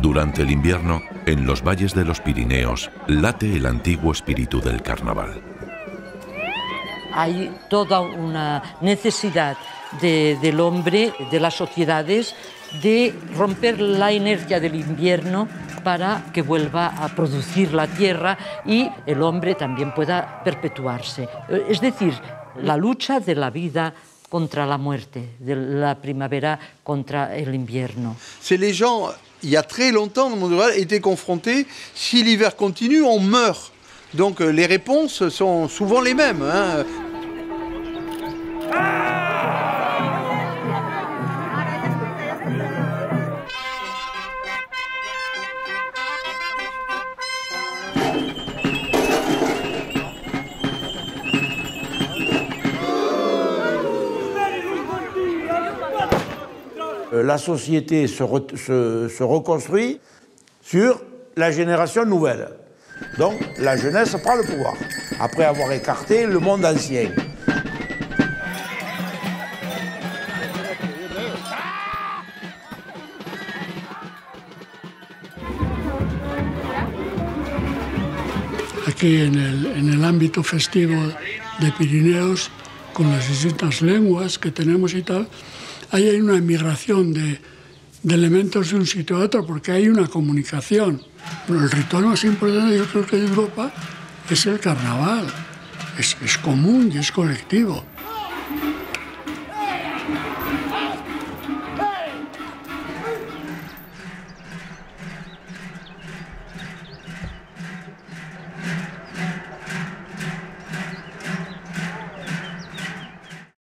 Durante el invierno, en los valles de los Pirineos, late el antiguo espíritu del carnaval. Hay toda una necesidad del hombre, de las sociedades, de romper la inercia del invierno para que vuelva a producir la tierra y el hombre también pueda perpetuarse. Es decir, la lucha de la vida contra la muerte, de la primavera contra el invierno. Si les gens, il y a très longtemps le monde rural, étaient confrontés, si l'hiver continue, on meurt. Donc euh, les réponses sont souvent les mêmes. Hein. La société se, reconstruit sur la génération nouvelle. Donc la jeunesse prend le pouvoir, après avoir écarté le monde ancien. Aquí en el, en el ámbito festivo de Pirineos, con las distintas lenguas que tenemos y tal, hay una migración de, elementos de un sitio a otro porque hay una comunicación. el ritual más importante yo creo que de Europa es el carnaval. Es común y es colectivo.